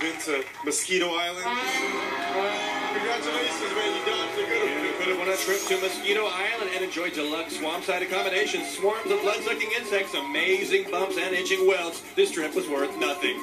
been to Mosquito Island? Congratulations, man. You dodged a good one. You could have won a trip to Mosquito Island and enjoyed deluxe swampside accommodations, swarms of blood-sucking insects, amazing bumps, and itching welts. This trip was worth nothing.